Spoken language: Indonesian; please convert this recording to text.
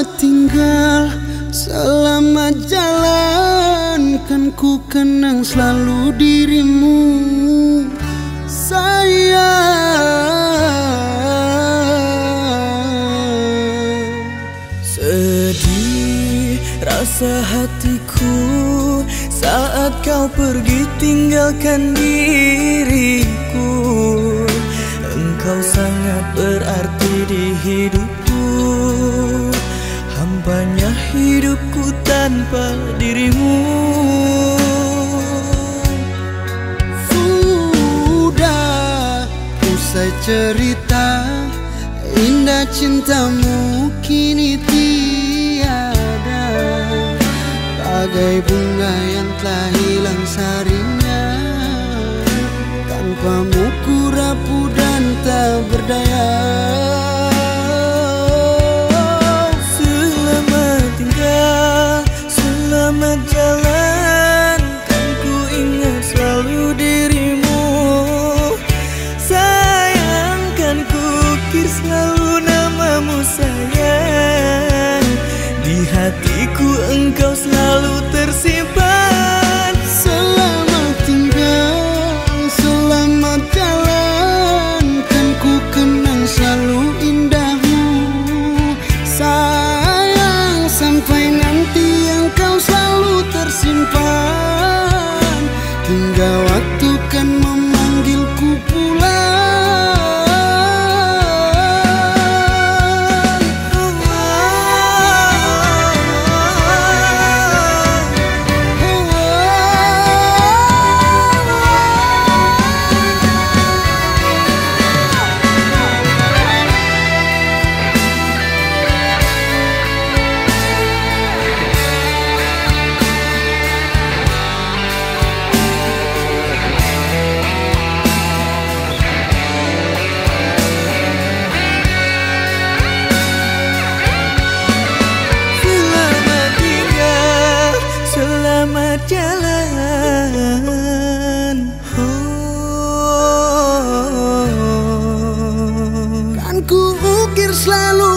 Tinggal, selamat jalan Kan ku kenang selalu dirimu. Sayang Sedih rasa hatiku saat kau pergi tinggalkan diriku. Engkau sangat berarti di hidupku tanpa dirimu. Sudah usai cerita Indah cintamu kini tiada. Bagai bunga yang telah hilang sarinya Tanpamu ku rapuh dan tak berdaya engkau selalu tersimpan Selamat tinggal, selamat jalan. Kan ku kenang selalu indahmu. Sayang sampai nanti engkau selalu tersimpan jalan oh. Kan ku ukir selalu